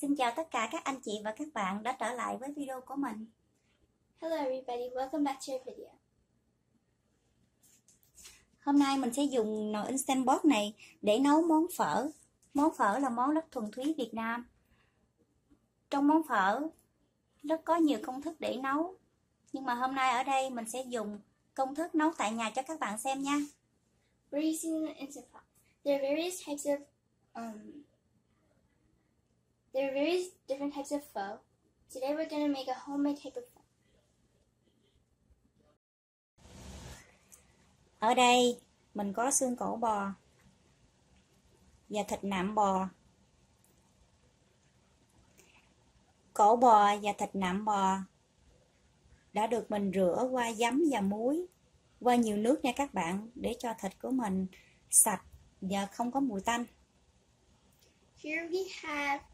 Xin chào tất cả các anh chị và các bạn đã trở lại với video của mình. Hello everybody, welcome back to our video. Hôm nay mình sẽ dùng nồi Instant Pot này để nấu món phở. Món phở là món rất thuần túy Việt Nam. Trong món phở rất có nhiều công thức để nấu. Nhưng mà hôm nay ở đây mình sẽ dùng công thức nấu tại nhà cho các bạn xem nha. We're using the Instant Pot. There are various types of um, there are various different types of pho. Today we're going to make a homemade type of pho. Ở đây mình có xương cổ bò và thịt nạm bò. Cổ bò và thịt nạm bò đã được mình rửa qua giấm và muối, qua nhiều nước nha các bạn để cho thịt của mình sạch và không có mùi tanh. Here we have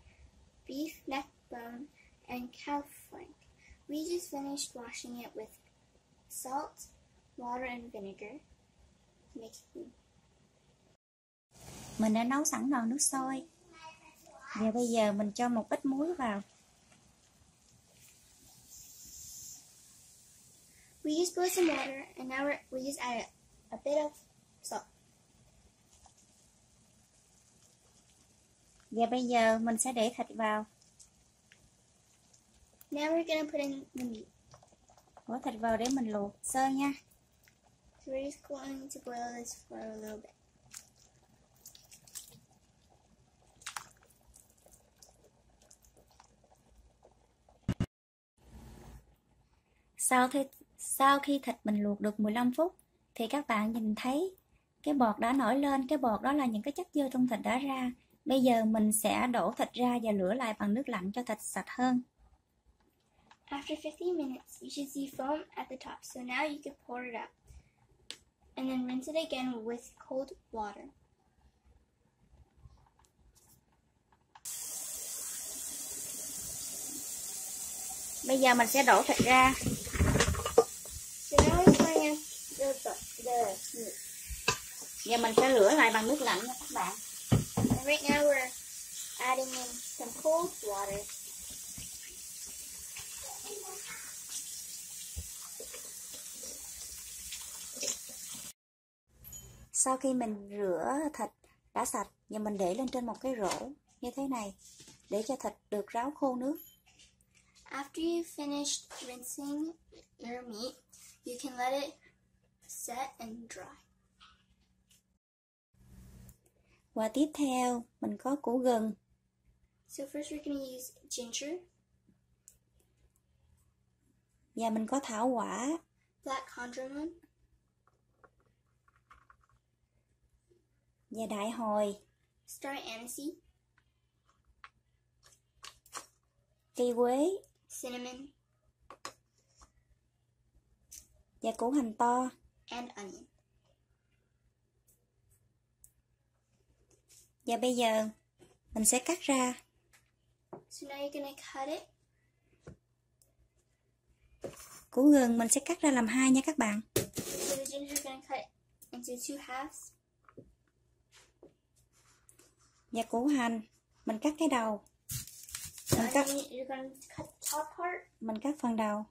beef neck bone and cow flank. We just finished washing it with salt, water and vinegar. Mixing. Mình đã nấu sẵn nồi nước sôi. Và bây giờ mình cho một ít muối vào. We just put some water and now we're, just add a, a bit of salt. Và bây giờ mình sẽ để thịt vào. Now we're gonna put in the meat. Bỏ thịt vào để mình luộc sơ nha. So we're just going to boil this for a little bit. Sau khi, sau khi thịt mình luộc được 15 phút thì các bạn nhìn thấy cái bọt đã nổi lên, cái bọt đó là những cái chất dơ trong thịt đã ra. Bây giờ mình sẽ đổ thịt ra và rửa lại bằng nước lạnh cho thịt sạch hơn. After 50 minutes, you should see foam at the top. So now you can pour it out. And then rinse it again with cold water. Bây giờ mình sẽ đổ thịt ra. So now we're pouring in the, the meat. Và mình sẽ rửa lại bằng nước lạnh nha các bạn. Right now we're adding in some cold water. Sau khi mình rửa thịt đã sạch và mình để lên trên một cái rổ như thế này để cho thịt được ráo khô nước. After you finished rinsing your meat, you can let it set and dry. Và tiếp theo mình có củ gừng. So first we're going to use ginger, và mình có thảo quả. Black cardamom, và đại hồi, star anise, cây quế. Cinnamon, và củ hành to. and onion. Và bây giờ mình sẽ cắt ra So now you're to cut it. củ gừng mình sẽ cắt ra làm hai nha các bạn. So the ginger to cut into two halves. Và củ hành mình cắt cái đầu, mình cắt mình cắt phần đầu.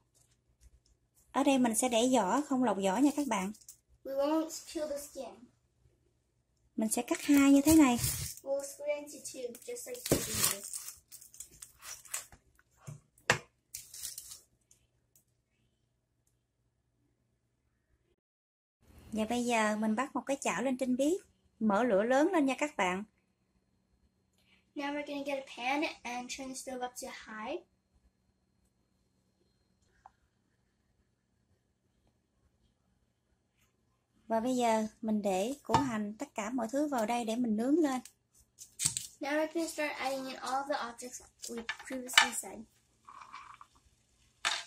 Ở đây mình sẽ để vỏ không lọc vỏ nha các bạn. We won't peel the skin. Mình sẽ cắt hai như thế này. Và bây giờ mình bắt một cái chảo lên trên bếp, mở lửa lớn lên nha các bạn. Now we're going to get a pan and turn the stove up to high. Và bây giờ mình để củ hành tất cả mọi thứ vào đây để mình nướng lên. Now going to start adding in all the objects we previously said.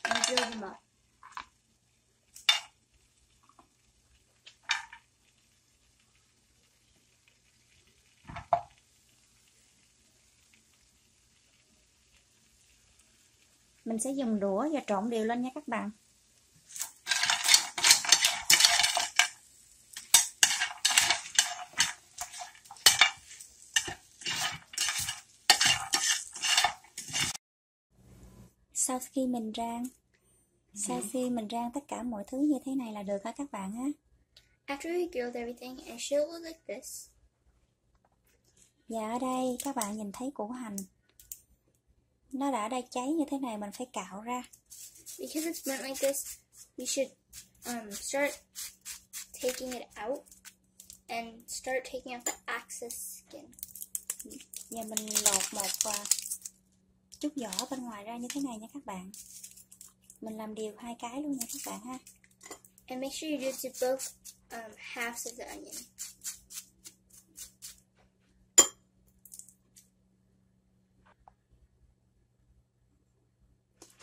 And grill them up. Mình sẽ dùng đũa và trộn đều lên nha các bạn. Sau khi mình rang sau khi mình rang tất cả mọi thứ như thế này là được hả các bạn á After we grilled everything, and should look like this. Và ở đây các bạn nhìn thấy củ hành Nó đã đã cháy như thế này mình phải cạo ra Because it's burnt like this, we should um, start taking it out and start taking out the excess skin. Và mình lột một và chút vỏ bên ngoài ra như thế này nha các bạn Mình làm đều hai cái luôn nha các bạn ha And make sure you do both um, halves of the onion.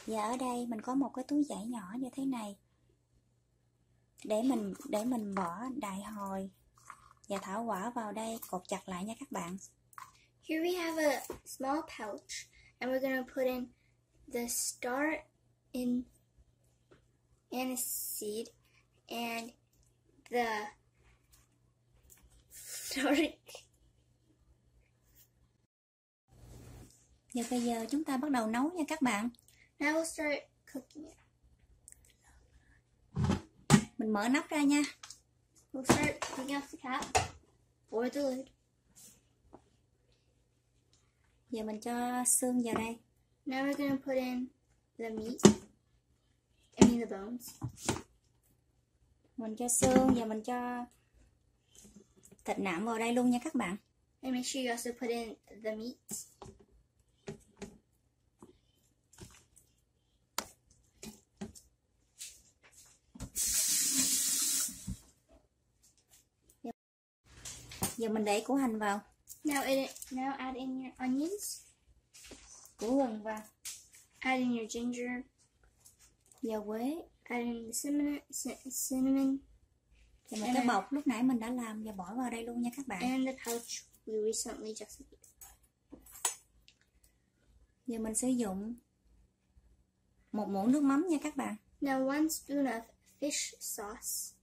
Và ở đây mình có một cái túi vải nhỏ như thế này để mình để mình bỏ đại hồi và thảo quả vào đây cột chặt lại nha các bạn. Here we have a small pouch, and we're gonna put in the star in aniseed and the starch. Và bây giờ chúng ta bắt đầu nấu nha các bạn. Now we'll start cooking it. Mình mở nắp ra nha. We'll start taking off the cap or the lid. Giờ mình cho xương vào đây. Now we're gonna put in the meat. I mean the bones. Mình cho xương và mình cho thịt nạm vào đây luôn nha các bạn. And make sure you also put in the meat. Giờ mình để củ hành vào, Now it now add in your onions, củ gừng vào, add in your ginger, dầu quế add in the cinnamon, ci- cinnamon và một cái bọc lúc nãy mình đã làm và bỏ vào đây luôn nha các bạn. and the pouch we recently just. Giờ mình sử dụng một muỗng nước mắm nha các bạn. Now one spoon of fish sauce.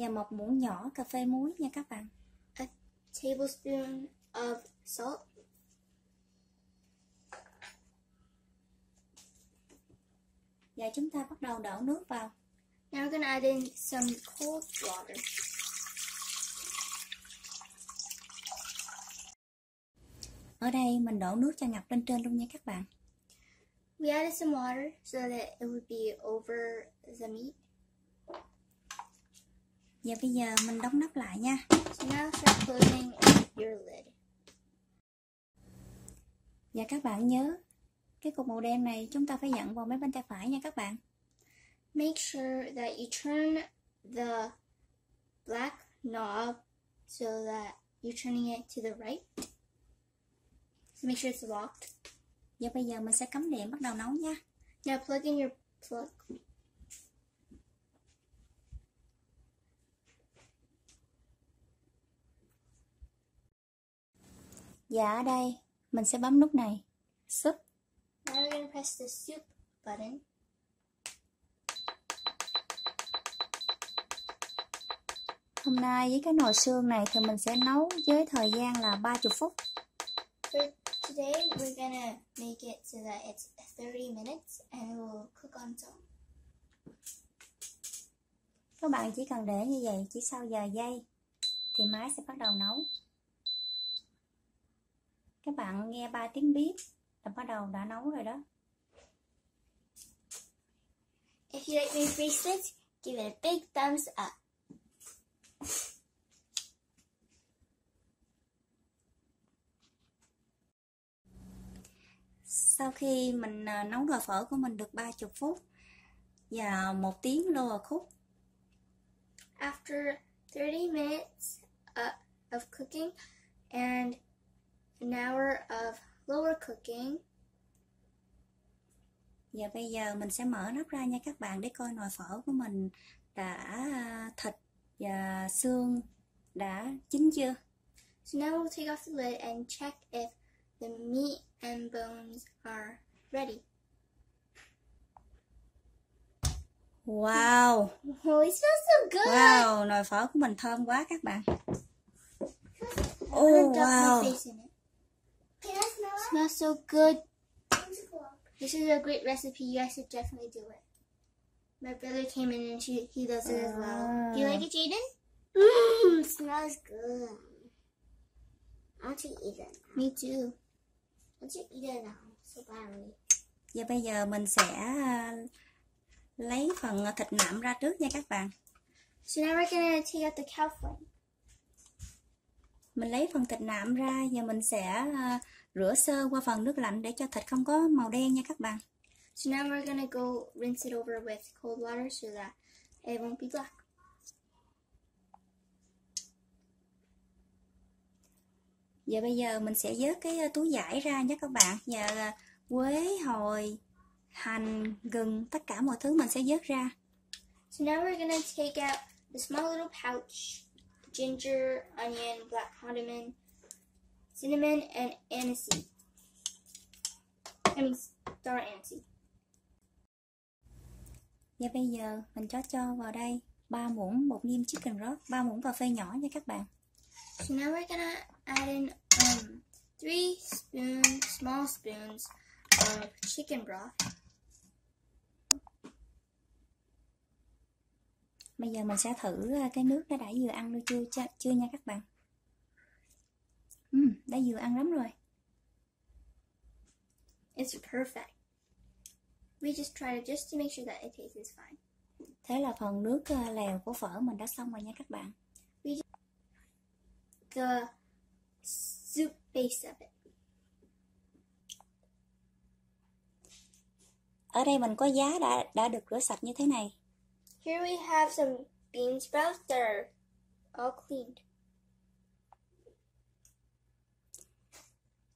Và một muỗng nhỏ cà phê muối nha các bạn. a tablespoon of salt, Và chúng ta bắt đầu đổ nước vào. Now we're gonna add in some cold water. Ở đây mình đổ nước cho ngập lên trên luôn nha các bạn. We added some water so that it would be over the meat. Và bây giờ mình đóng nắp lại nha. Và các bạn nhớ cái cục màu đen này chúng ta phải dặn vào mấy bên tay phải nha các bạn. Make sure that you turn the black knob so that you're turning it to the right. So make sure it's locked. Và bây giờ mình sẽ cắm điện bắt đầu nấu nha. Now plug in your plug. Và ở đây mình sẽ bấm nút này. Súp. Now we're gonna press the soup button. Hôm nay với cái nồi xương này thì mình sẽ nấu với thời gian là 30 phút. For today, we're gonna make it so that it's 30 minutes and it will cook on own. Các bạn chỉ cần để như vậy chỉ sau vài giây thì máy sẽ bắt đầu nấu. Các bạn nghe ba tiếng bếp là bắt đầu đã nấu rồi đó. If you like my bracelet, give it a big thumbs up. Sau khi mình à, nấu nồi phở của mình được 30 phút và một tiếng lower cook After 30 minutes uh, of cooking and an hour of lower cooking, Và bây giờ mình sẽ mở nắp ra nha các bạn để coi nồi phở của mình đã à, thịt và xương đã chín chưa. so now we'll take off the lid and check if the meat and bones are ready. Wow, Oh, it smells so good. wow, nồi phở của mình thơm quá các bạn. Oh, wow. my face in it. Can I smell it? Smells so good. This is a great recipe. You guys should definitely do it. My brother came in and she, he does it as well. Do you like it, Jaden? Mmm, smells good. I want to eat it. Me too. I want to eat it now so badly. Và bây giờ mình sẽ à, lấy phần thịt nạm ra trước nha các bạn. So now we're gonna take out the cow flank. Mình lấy phần thịt nạm ra và mình sẽ à, rửa sơ qua phần nước lạnh để cho thịt không có màu đen nha các bạn. So now we're gonna go rinse it over with cold water so that it won't be black. Và bây giờ mình sẽ vớt cái à, túi vải ra nha các bạn. Và à, quế, hồi, hành, gừng, tất cả mọi thứ mình sẽ vớt ra. So now we're gonna take out the small little pouch, ginger, onion, black condiment, cinnamon, and aniseed. I mean star aniseed. Và bây giờ mình cho cho vào đây 3 muỗng bột niêm chicken broth, 3 muỗng cà phê nhỏ nha các bạn. So now we're gonna add in um, three spoons, small spoons of chicken broth. Bây giờ mình sẽ thử à, cái nước nó đã vừa ăn được chưa, chưa nha các bạn. Ừm, đã vừa ăn lắm rồi. It's perfect. We just try it just to make sure that it tastes fine. Thế là phần nước à, lèo của phở mình đã xong rồi nha các bạn. The soup base of it. Ở đây mình có giá đã đã được rửa sạch như thế này. Here we have some bean sprouts that are all cleaned.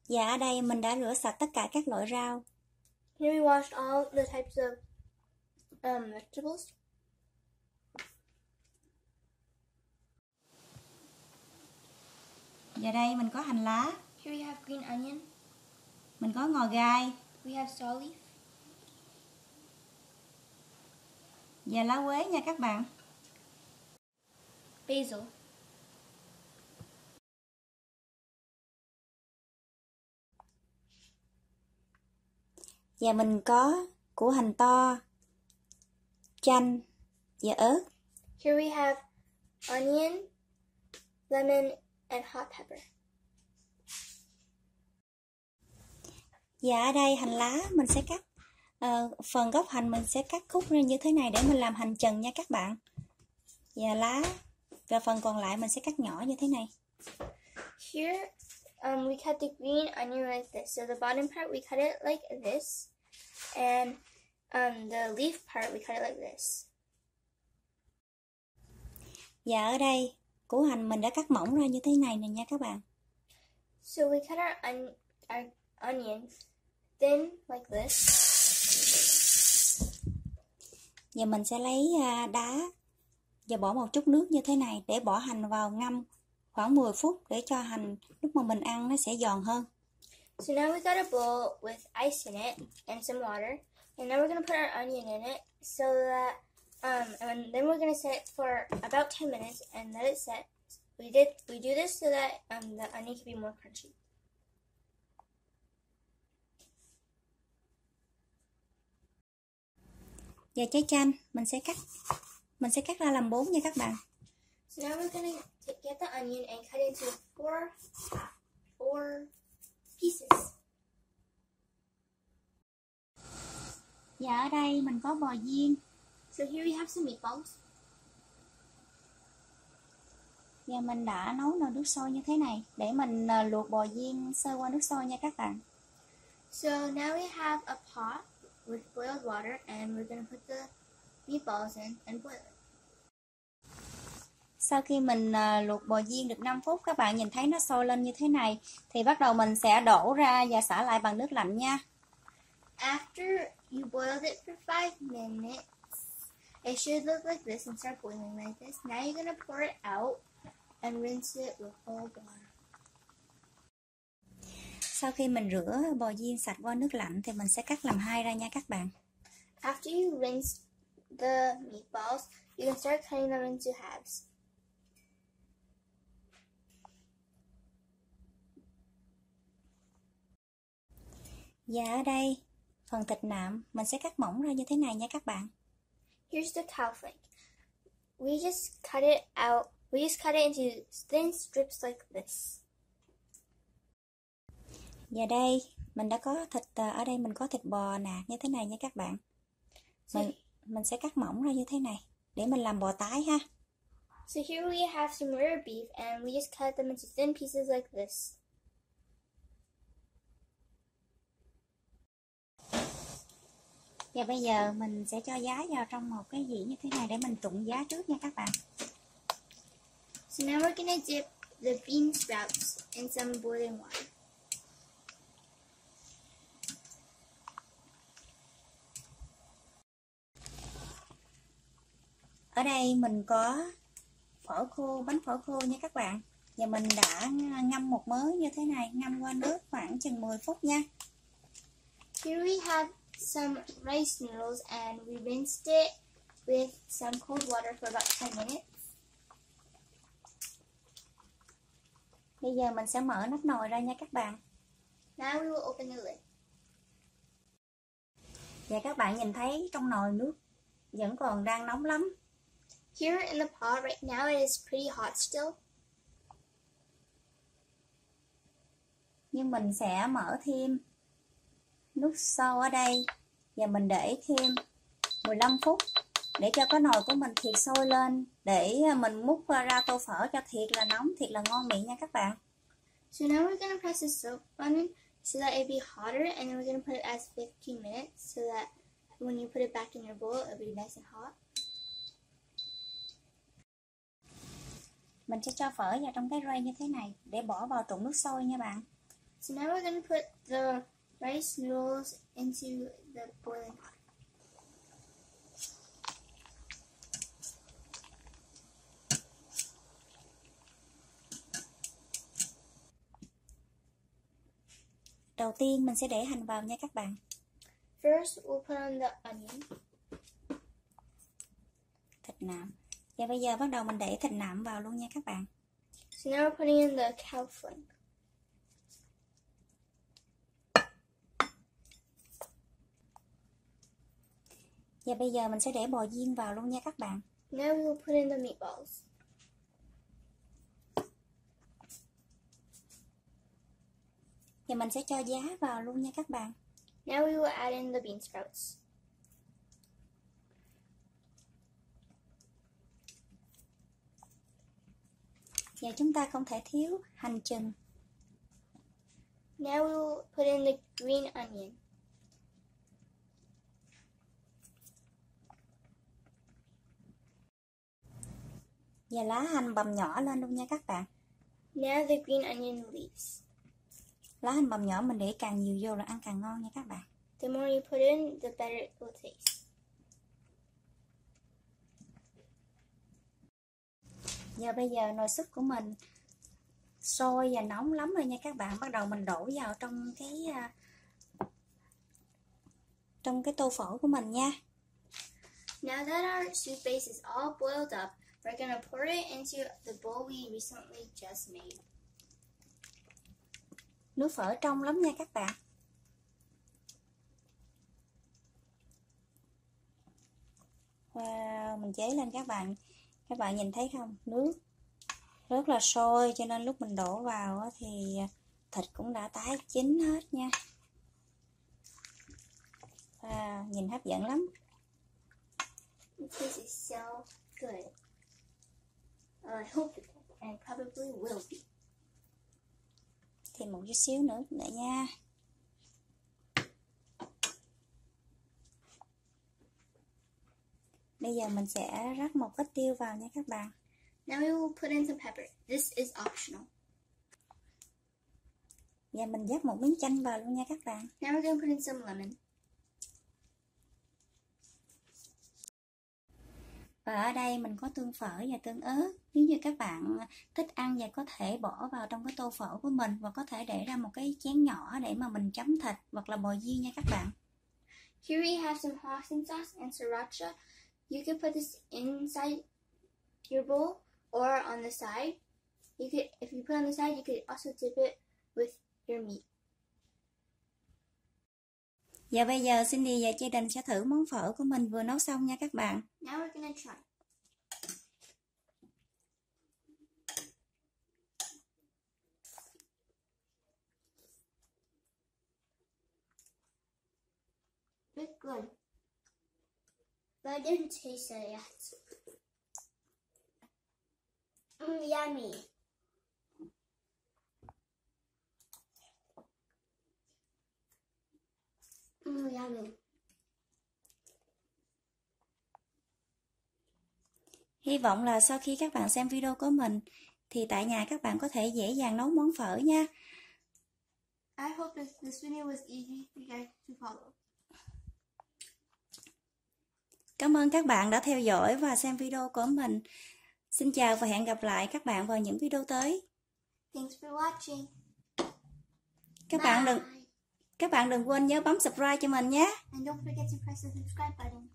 Và ở đây mình đã rửa sạch tất cả các loại rau. Here we washed all the types of um, vegetables. Và đây mình có hành lá, Here we have green onion. mình có ngò gai We have saw leaf. và lá quế nha các bạn. Basil. Và mình có củ hành to, chanh và ớt. Here we have onion, lemon, and hot pepper. Và ở đây hành lá mình sẽ cắt ờ, phần gốc hành mình sẽ cắt khúc ra như thế này để mình làm hành trần nha các bạn. Và lá và phần còn lại mình sẽ cắt nhỏ như thế này. Here, um, we cut the green onion like this. So the bottom part, we cut it like this. And um, the leaf part, we cut it like this. Và ở đây củ hành mình đã cắt mỏng ra như thế này nè nha các bạn. So we cut our, on- our onion thin like this. Và mình sẽ lấy à, đá và bỏ một chút nước như thế này để bỏ hành vào ngâm khoảng 10 phút để cho hành lúc mà mình ăn nó sẽ giòn hơn. So now we got a bowl with ice in it and some water. And now we're going to put our onion in it so that, um, and then we're going to set it for about 10 minutes and let it set. We did, we do this so that um, the onion can be more crunchy. Và trái chanh mình sẽ cắt mình sẽ cắt ra làm bốn nha các bạn. So now we're going to get the onion and cut it into four, four pieces. Và ở đây mình có bò viên So here we have some meatballs. và mình đã nấu nồi nước sôi như thế này để mình à, luộc bò viên sơ qua nước sôi nha các bạn. So now we have a pot with boiled water and we're going to put the meatballs in and boil it. Sau khi mình à, luộc bò viên được 5 phút các bạn nhìn thấy nó sôi lên như thế này thì bắt đầu mình sẽ đổ ra và xả lại bằng nước lạnh nha. After you boiled it for five minutes, it should look like this and start boiling like this. Now you're gonna pour it out and rinse it with cold water. Sau khi mình rửa bò viên sạch qua nước lạnh thì mình sẽ cắt làm hai ra nha các bạn. After you rinse the meatballs, you can start cutting them into halves. Và ở đây, phần thịt nạm mình sẽ cắt mỏng ra như thế này nha các bạn. Here's the cow flank. We just cut it out. We just cut it into thin strips like this. Và đây, mình đã có thịt, à, ở đây mình có thịt bò nạc như thế này nha các bạn. Mình, mình sẽ cắt mỏng ra như thế này, để mình làm bò tái ha. So here we have some rare beef and we just cut them into thin pieces like this. Và bây giờ mình sẽ cho giá vào trong một cái dĩa như thế này để mình trụng giá trước nha các bạn. So now we're gonna dip the bean sprouts in some boiling water. Ở đây mình có phở khô, bánh phở khô nha các bạn. Và mình đã ngâm một mớ như thế này, ngâm qua nước khoảng chừng 10 phút nha. Here we have some rice noodles and we rinsed it with some cold water for about 10 minutes. Bây giờ mình sẽ mở nắp nồi ra nha các bạn. Now we will open the lid. Và các bạn nhìn thấy trong nồi nước vẫn còn đang nóng lắm. Here in the pot right now it is pretty hot still. Nhưng mình sẽ mở thêm nước sâu ở đây và mình để thêm 15 phút để cho cái nồi của mình thiệt sôi lên để mình múc ra tô phở cho thiệt là nóng, thiệt là ngon miệng nha các bạn. So now we're gonna press the soap button so that it be hotter and then we're gonna put it as 15 minutes so that when you put it back in your bowl it'll be nice and hot. Mình sẽ cho phở vào trong cái rây như thế này để bỏ vào trụng nước sôi nha bạn. So now we're gonna put the rice noodles into the boiling water. Đầu tiên mình sẽ để hành vào nha các bạn. First, we'll put on the onion. Thịt nạm. Và bây giờ bắt đầu mình để thịt nạm vào luôn nha các bạn. So now we're putting in the cow flank. Và bây giờ mình sẽ để bò viên vào luôn nha các bạn. Now we will put in the meatballs. Và mình sẽ cho giá vào luôn nha các bạn. Now we will add in the bean sprouts. Và chúng ta không thể thiếu hành chừng. Now we will put in the green onion. Và lá hành bầm nhỏ lên luôn nha các bạn. Now the green onion leaves. Lá hành bầm nhỏ mình để càng nhiều vô là ăn càng ngon nha các bạn. The more you put in, the better it will taste. Giờ bây giờ nồi súp của mình sôi và nóng lắm rồi nha các bạn. Bắt đầu mình đổ vào trong cái à, trong cái tô phở của mình nha. Now that our soup base is all boiled up, we're gonna pour it into the bowl we recently just made. Nước phở trong lắm nha các bạn. Wow, mình chế lên các bạn. Các bạn nhìn thấy không? Nước rất là sôi cho nên lúc mình đổ vào thì thịt cũng đã tái chín hết nha. Wow, nhìn hấp dẫn lắm. Taste is so good. I hope and probably will be. Thêm một chút xíu nữa nữa nha. Bây giờ mình sẽ rắc một ít tiêu vào nha các bạn. Now we will put in some pepper. This is optional. Và mình dắt một miếng chanh vào luôn nha các bạn. Now we're gonna put in some lemon. Và ở đây mình có tương phở và tương ớt. Nếu như các bạn thích ăn và có thể bỏ vào trong cái tô phở của mình và có thể để ra một cái chén nhỏ để mà mình chấm thịt hoặc là bò viên nha các bạn. Here we have some hoisin sauce and sriracha You could put this inside your bowl or on the side. You could, if you put on the side, you could also dip it with your meat. Và bây giờ Cindy và gia đình sẽ thử món phở của mình vừa nấu xong nha các bạn. Now we're gonna try. But I didn't taste it yet. Mm, yummy. Mm, yummy. Hy vọng là sau khi các bạn xem video của mình thì tại nhà các bạn có thể dễ dàng nấu món phở nha. I hope this, this video was easy for you guys to follow. Cảm ơn các bạn đã theo dõi và xem video của mình. Xin chào và hẹn gặp lại các bạn vào những video tới. Thanks for watching. Các Bye. bạn đừng các bạn đừng quên nhớ bấm subscribe cho mình nhé. And don't forget to press the subscribe button.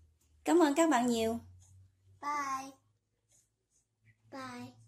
Cảm ơn các bạn nhiều. Bye. Bye.